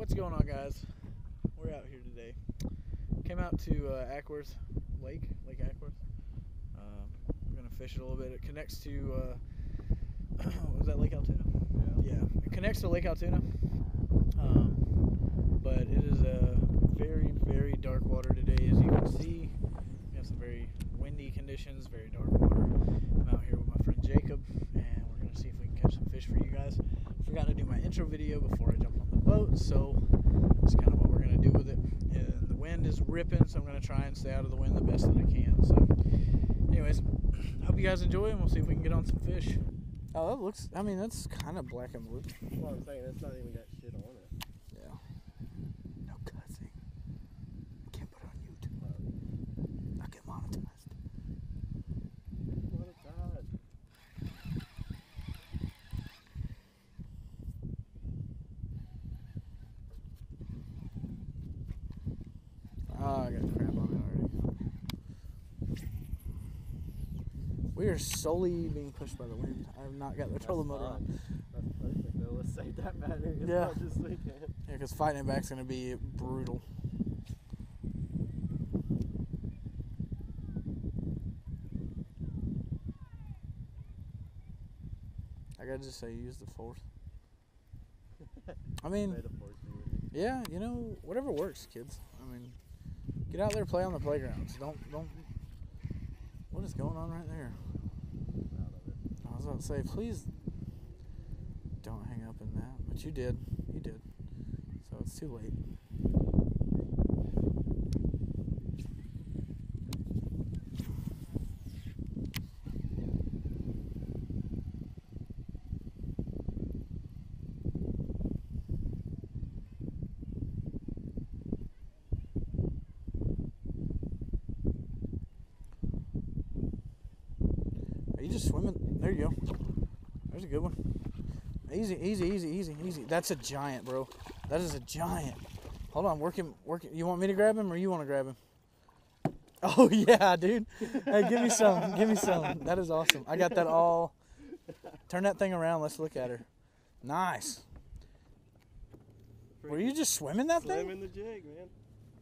What's going on, guys? We're out here today. Came out to uh, Acworth Lake, Lake Acworth. Um, we're gonna fish it a little bit. It connects to uh, what was that Lake Allatoona? Yeah. Yeah, it connects to Lake Allatoona. Um, but it is a very, very dark water today, as you can see. We have some very windy conditions, very dark water. I'm out here with my friend Jacob, and we're gonna see if we can catch some fish for you guys. Forgot to do my intro video before I jumped boat, so that's kind of what we're gonna do with it. And the wind is ripping, so I'm gonna try and stay out of the wind the best that I can. So, anyways, hope you guys enjoy, and we'll see if we can get on some fish. Oh, that looks. I mean, that's kind of black and blue. That's what I'm saying. It's not even got shit on it. Yeah. No cussing. Can't put it on YouTube. Not get monetized. What a tide. Oh, I got crap on it already. We are solely being pushed by the wind. I have not got the trolling motor on. fine. That's perfect though. Let's save that battery as Yeah. much as we can. Yeah, because fighting it back's going to be brutal. I gotta just say, use the force. I mean, Metaphors for you. Yeah, you know, whatever works, kids. I mean, get out there, play on the playgrounds. Don't, don't. What is going on right there? About to say, please don't hang up in that, but you did. You did. So it's too late. Are you just swimming? There you go. There's a good one. Easy, easy, easy, easy, easy. That's a giant, bro. That is a giant. Hold on, work him, work. You want me to grab him or you want to grab him? Oh yeah, dude. Hey, give me some. Give me some. That is awesome. I got that all. Turn that thing around. Let's look at her. Nice. Were you just swimming that thing? Swimming the jig, man.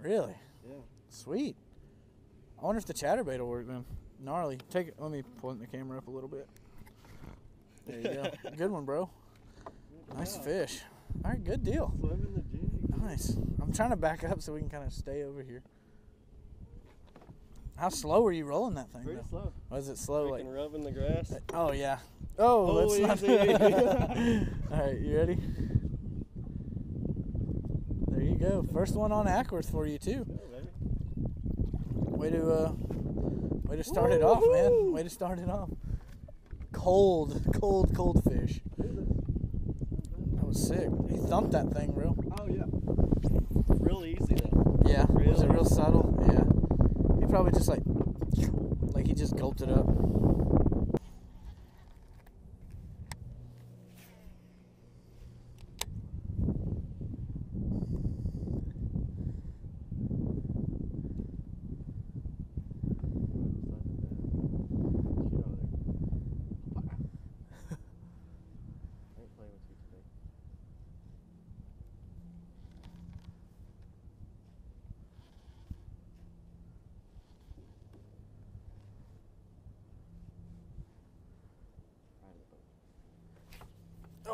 Really? Yeah. Sweet. I wonder if the chatterbait will work then. Gnarly. Take it. Let me point the camera up a little bit. There you go. good one, bro. Nice fish. All right, good deal. Slamming the jig. Nice. I'm trying to back up so we can kind of stay over here. How slow are you rolling that thing? Pretty though? slow. Was it slow? Like, rubbing the grass. oh yeah. Oh, Oh, let's easy. not. All right, you ready? There you go. First one on Acworth for you too. Yeah. Way to uh, way to start it off, man. Way to start it off. Cold, cold, cold fish. That was sick. He thumped that thing real. Oh yeah. Real easy though. Yeah. Was it real subtle? Yeah. He probably just like, like he just gulped it up.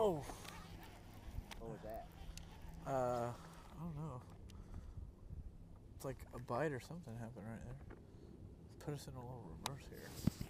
Oh. What was that? Uh, I don't know. It's like a bite or something happened right there. Put us in a little reverse here.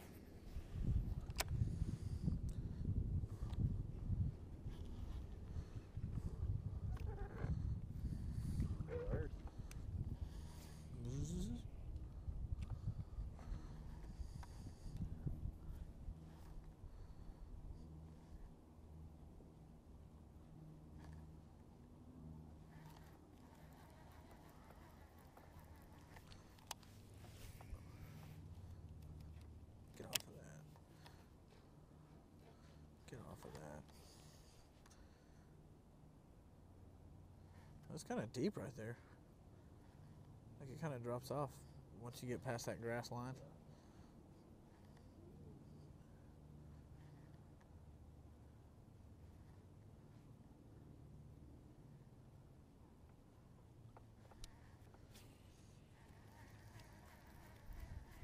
for that. That's kind of deep right there. Like it kind of drops off once you get past that grass line.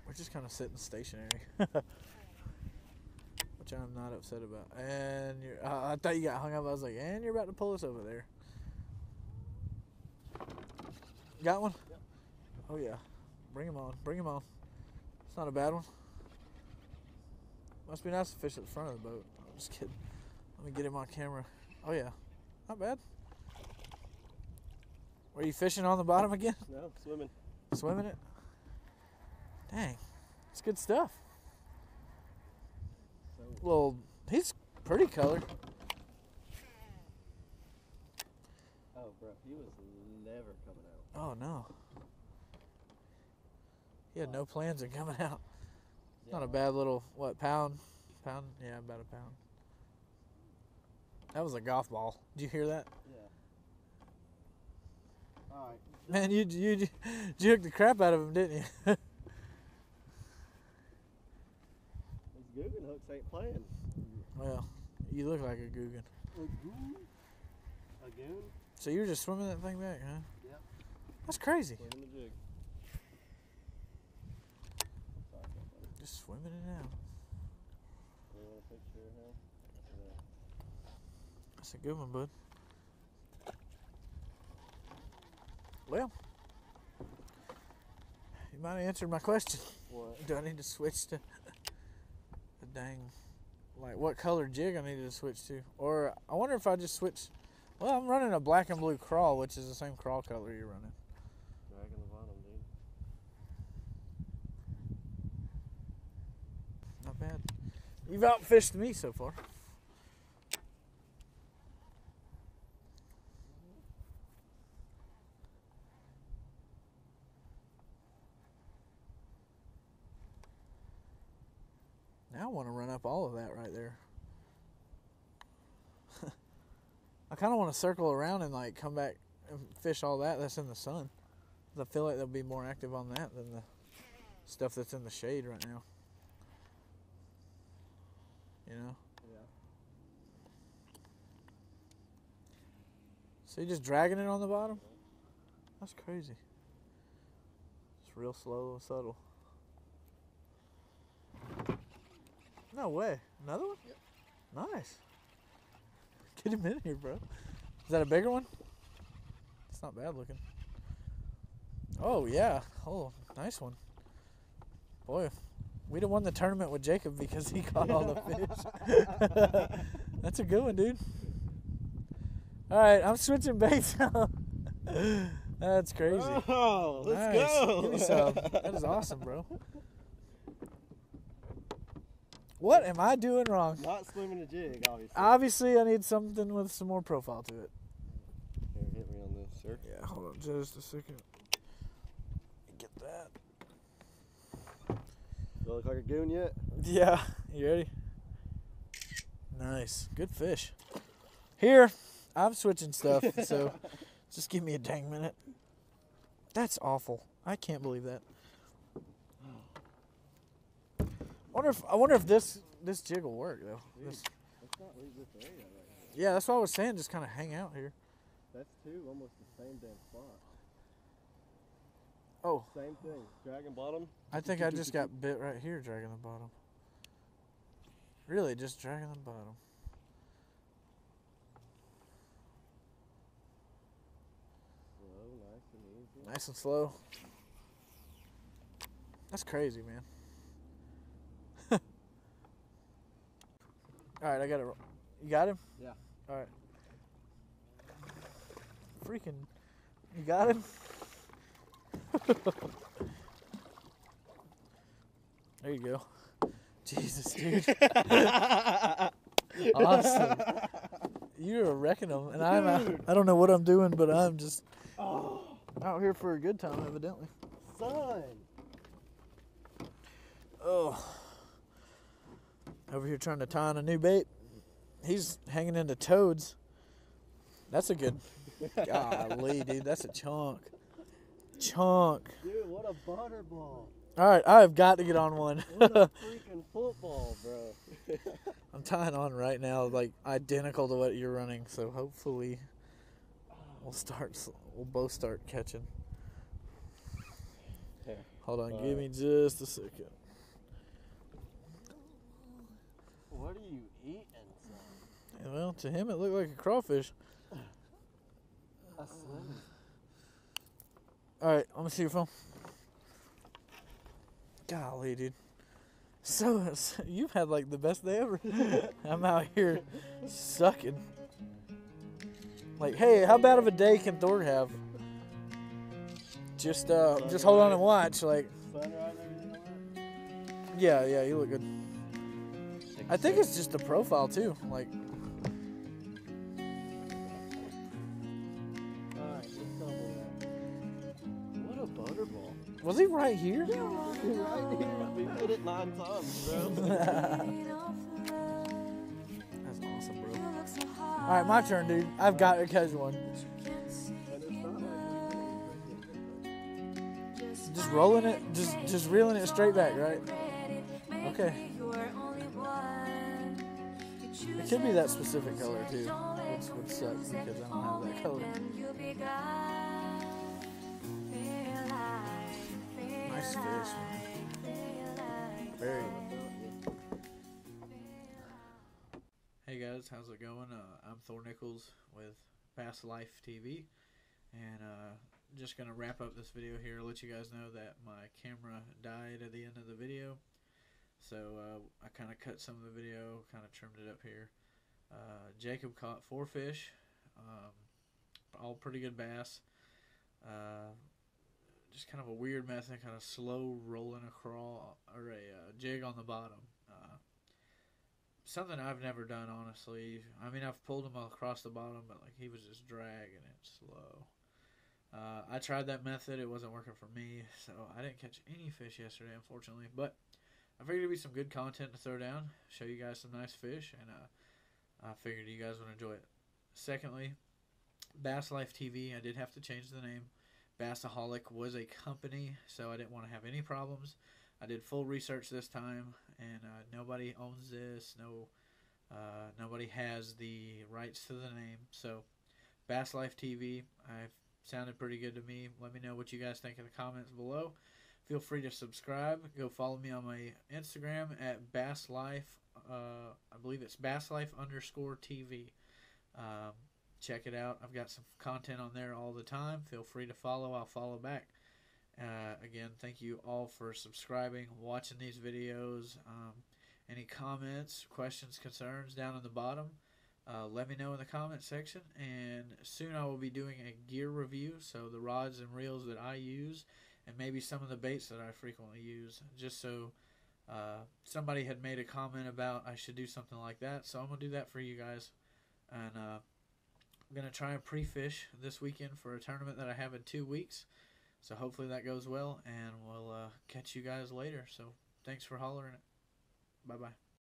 We're just kind of sitting stationary. which I'm not upset about. And you're, uh, I thought you got hung up. I was like, and you're about to pull us over there. Got one? Yep. Oh yeah, bring him on. Bring him on. It's not a bad one. Must be nice to fish at the front of the boat. I'm just kidding. Let me get him on camera. Oh yeah, not bad. Were you fishing on the bottom again? No, swimming. Swimming it? Dang. It's good stuff. Well, he's pretty colored. Oh bro, he was never coming out. Oh no. He had no plans of coming out. Not a bad little what pound? Pound? Yeah, about a pound. That was a golf ball. Did you hear that? Yeah. Alright. Man, you you juked the crap out of him, didn't you? These Googan hooks ain't playing. well, you look like a Googan. A goon? A goon? So you were just swimming that thing back, huh? Yep. That's crazy. Swimming the jig. Just swimming it out. You want a picture of him? Yeah. That's a good one, bud. Well, you might have answered my question. What? Do I need to switch to dang, like what color jig I needed to switch to? Or I wonder if I just switch. Well, I'm running a black and blue crawl, which is the same crawl color you're running. Dragging the bottom, dude. Not bad. You've outfished me so far. Now I want to run up all of that right there. I kind of want to circle around and like come back and fish all that that's in the sun. I feel like they'll be more active on that than the stuff that's in the shade right now. You know? Yeah. So you're just dragging it on the bottom? That's crazy. It's real slow and subtle. No way. Another one? Yep. Nice. Get him in here, bro. Is that a bigger one? It's not bad looking. Oh, yeah. Oh, nice one. Boy, we'd have won the tournament with Jacob because he caught all the fish. That's a good one, dude. All right, I'm switching baits now. That's crazy. Oh, let's Nice. go. Give me some. That is awesome, bro. What am I doing wrong? Not swimming a jig, obviously. Obviously, I need something with some more profile to it. Here, hit me on this, sir. Yeah, hold on just a second. Get that. Do I look like a goon yet? Yeah, you ready? Nice. Good fish. Here, I'm switching stuff, so just give me a dang minute. That's awful. I can't believe that. Wonder if I wonder if this this jig will work though. This, Let's not leave this area right yeah, that's what I was saying. Just kind of hang out here. That's two, almost the same damn spot. Oh, Same thing. Dragon bottom. I think I just got bit right here, dragging the bottom. Really, just dragging the bottom. Slow, nice and easy. Nice and slow. That's crazy, man. All right, I got it. You got him? Yeah. All right. Freaking, you got him? there you go. Jesus, dude. awesome. You're wrecking them, and I'm out, I don't know what I'm doing, but I'm just Oh, out here for a good time, evidently. son. Oh. Over here trying to tie on a new bait. He's hanging into toads. That's a good. Golly, dude, that's a chunk. Chunk. Dude, what a butterball. All right, I've got to get on one. What a freaking football, bro. I'm tying on right now, like identical to what you're running. So hopefully, we'll start. s- We'll both start catching. Hold on, give Alright. me just a second. What are you eating, son? Well, to him it looked like a crawfish. A slim. All right, let me see your phone. Golly, dude. So, so you've had like the best day ever. I'm out here sucking. Like, hey, how bad of a day can Thor have? Just uh, just hold on and watch. Like, Sunrise and everything like yeah, yeah, you look good. That? I think it's just the profile too. Like, Alright, let's double that. What a butterball. was he right here? right here. We hit it nine times, bro. That's awesome, bro. All right, my turn, dude. I've got to catch one. and it's not like Just rolling it, just just reeling it straight back, right? Okay. Could be that specific color too, which would suck because I don't have that color. Nice fish. Very. Hey guys, how's it going? Uh, I'm Thor Nichols with Bass Life TV, and uh, just gonna wrap up this video here. Let you guys know that my camera died at the end of the video, so uh, I kind of cut some of the video, kind of trimmed it up here. Uh, Jacob caught four fish, um, all pretty good bass. Uh, just kind of a weird method, kind of slow rolling a crawl or a uh, jig on the bottom. Uh, something I've never done, honestly. I mean, I've pulled him across the bottom, but like he was just dragging it slow. Uh, I tried that method; it wasn't working for me, so I didn't catch any fish yesterday, unfortunately. But I figured it'd be some good content to throw down, show you guys some nice fish, and uh, I figured you guys would enjoy it. Secondly, Bass Life TV. I did have to change the name. Bassaholic was a company, so I didn't want to have any problems. I did full research this time, and uh, nobody owns this. No, uh, nobody has the rights to the name. So, Bass Life TV. I've sounded pretty good to me. Let me know what you guys think in the comments below. Feel free to subscribe. Go follow me on my Instagram at Bass Life. Uh, I believe it's Bass Life underscore TV. Um, check it out. I've got some content on there all the time. Feel free to follow. I'll follow back. Uh, again, thank you all for subscribing, watching these videos. Um, any comments, questions, concerns down in the bottom, uh, let me know in the comment section. And soon I will be doing a gear review. So the rods and reels that I use, and maybe some of the baits that I frequently use, just so. Uh, somebody had made a comment about I should do something like that, so I'm gonna do that for you guys, and uh, I'm gonna try and pre-fish this weekend for a tournament that I have in two weeks. So hopefully that goes well, and we'll uh, catch you guys later. So thanks for hollering it. Bye bye.